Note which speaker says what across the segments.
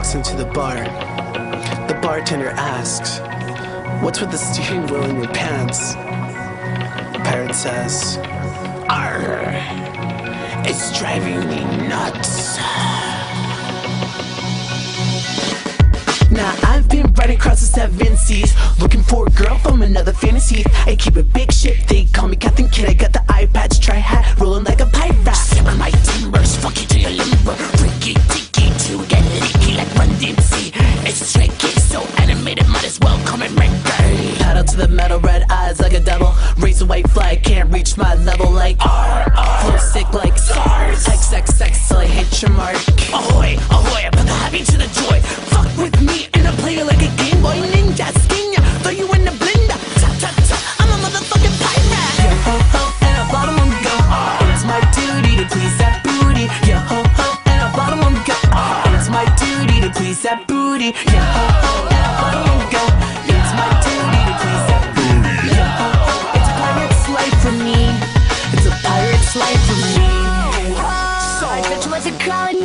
Speaker 1: walks into the bar. The bartender asks, What's with the steering wheel in your pants? The pirate says, Arr, it's driving me nuts. Now I've been riding across the seven seas Looking for a girl from another fantasy I keep a big ship, they call me Captain Kidd I got the eye patch, try hat, Metal, red eyes like a devil. Raise a white flag, can't reach my level like
Speaker 2: R,
Speaker 1: Flow sick like
Speaker 2: SARS.
Speaker 1: X, X, X till I hit your mark.
Speaker 2: Ahoy, ahoy, I put the happy to the joy. Fuck with me and I play like a Game Boy Ninja. Skin ya, throw you in the blender. Ta ta ta, I'm a motherfucking pirate
Speaker 1: Yo ho ho, and I bottom on go It's my duty to please that booty. Yo ho ho, and I bottom on go It's my duty to please that booty. Yo ho ho,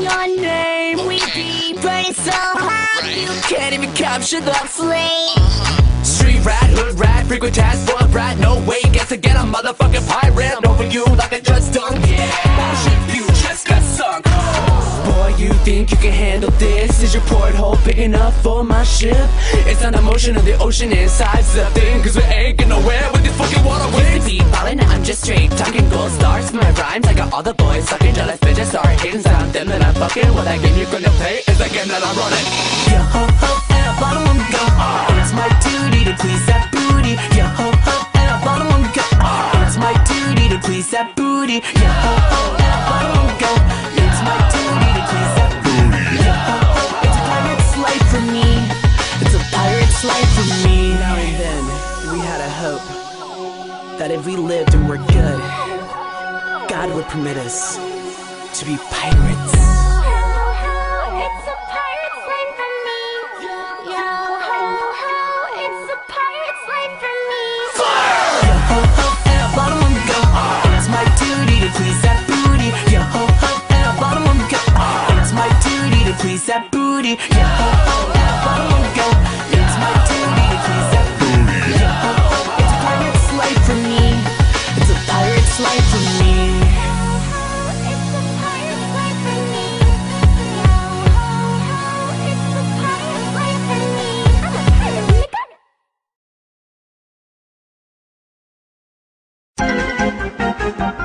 Speaker 3: your name. We be burning so hot you can't even capture the flame. Uh-huh.
Speaker 2: Street rat, hood rat, frequent task, boy rat No way, guess again, I'm motherfucking pirate Over you like I just done, yeah Bullshit, you just got sunk
Speaker 1: Boy, you think you can handle this? Is your porthole big enough for my ship?
Speaker 2: It's not the motion of the ocean inside the thing Cause we ain't get nowhere with these fucking water wings
Speaker 1: Be ballin', I'm just straight talking gold stars for my rhymes. I got all the boys sucking jealous bitches. Sorry, hating fucking. Well, that game
Speaker 2: You gonna pay is the game that I'm running
Speaker 1: Yo ho ho, and I bottom on go. It's my duty to please that booty. Yo ho ho, and I bottom on go. It's my duty to please that booty. Yo ho ho, and I bottom on go. It's my duty to please that booty. Yo ho ho, it's a pirate's life for me. It's a pirate's life for me. Now and then, we had a hope that if we lived and were good, God would permit us to be pirates. Duty. To please that